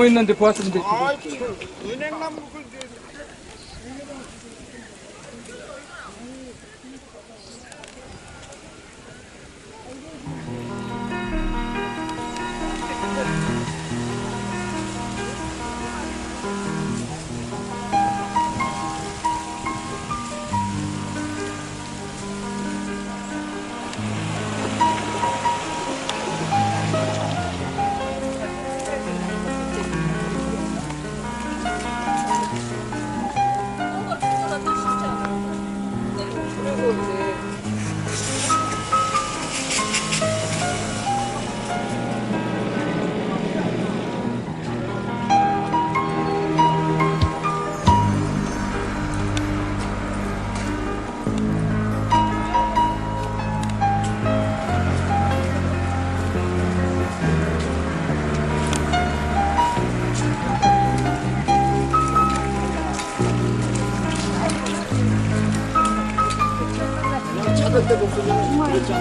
나무 있는데 보았는데. 아, 그 은행나무 食べてもすぐに売れち。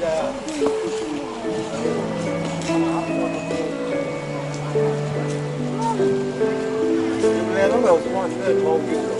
Yeah, man, I'm.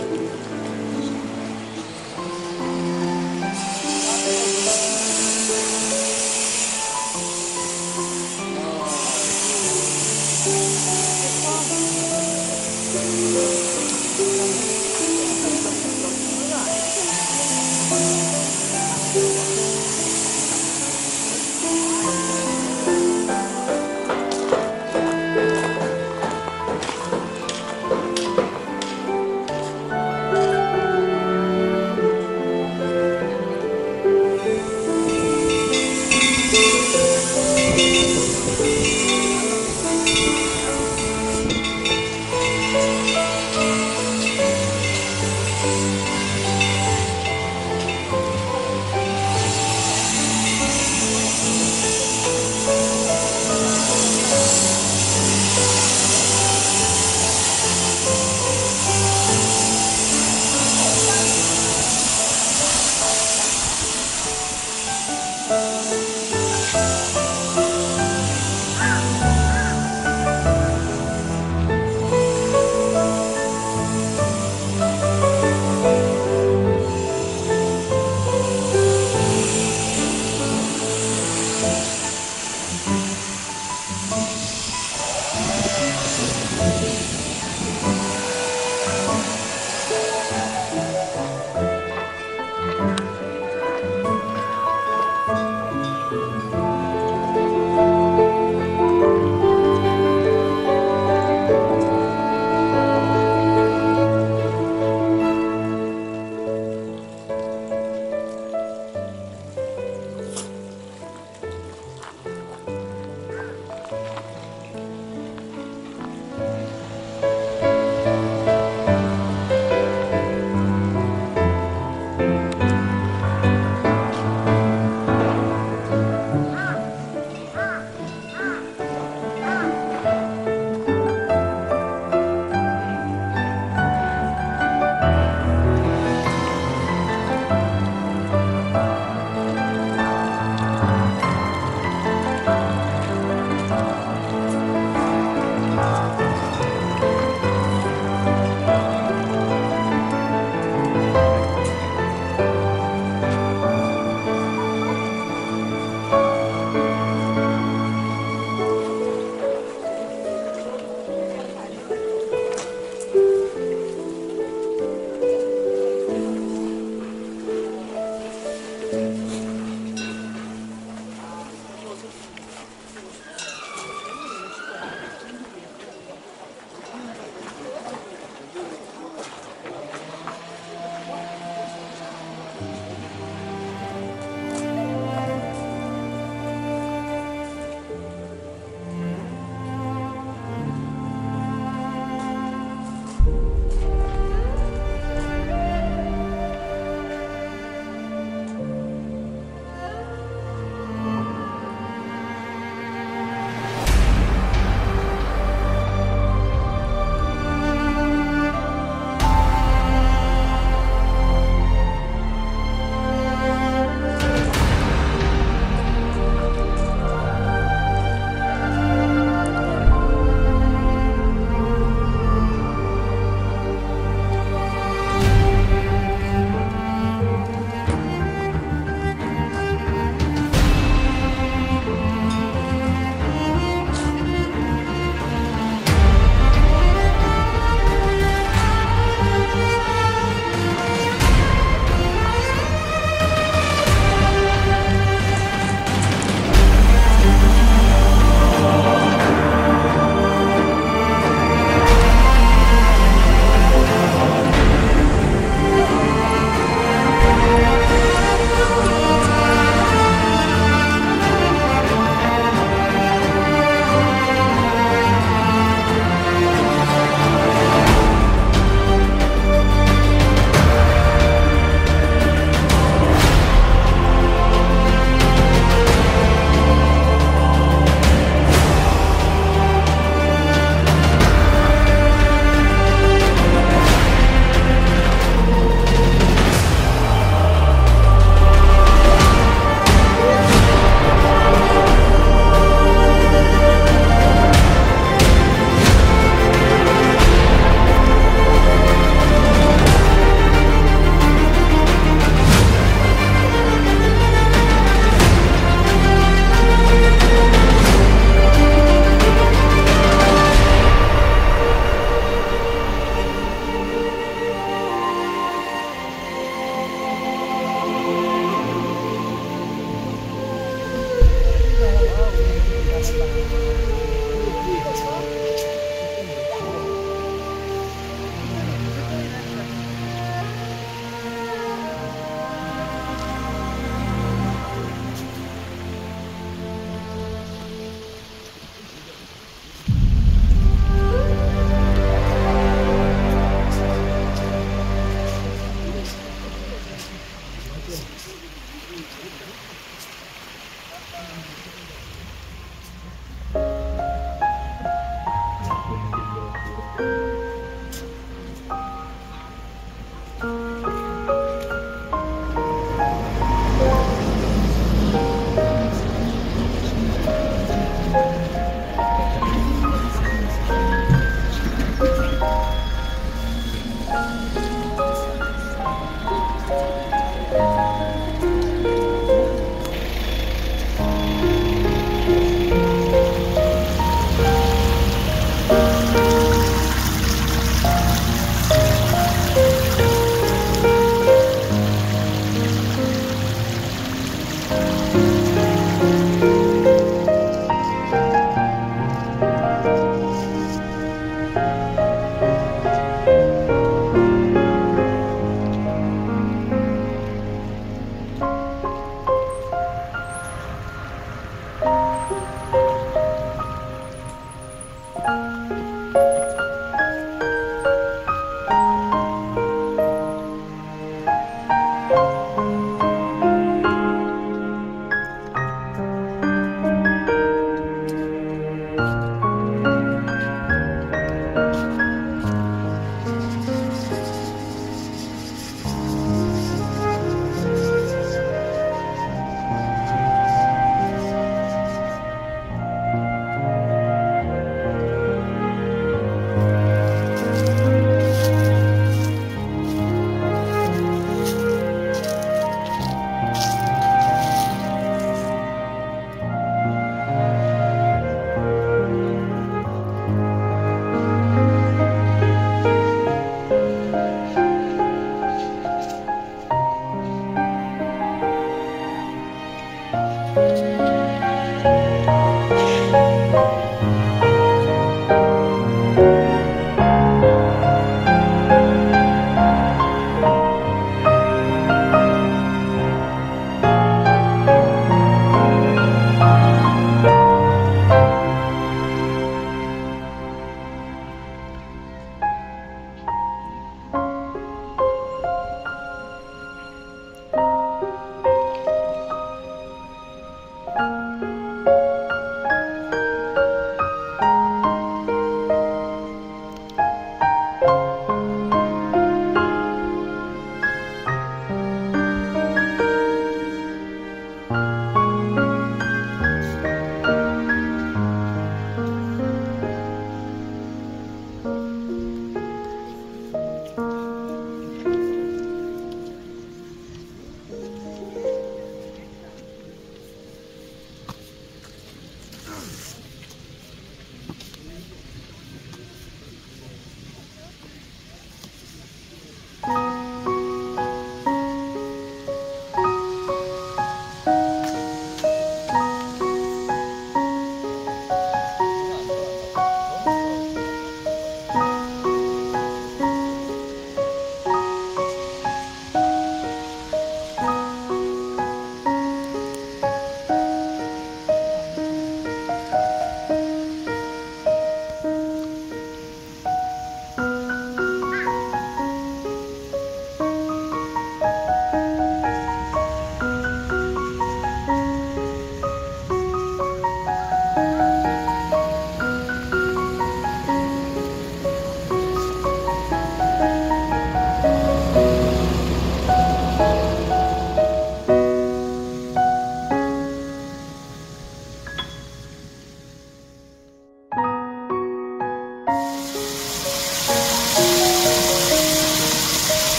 Amen.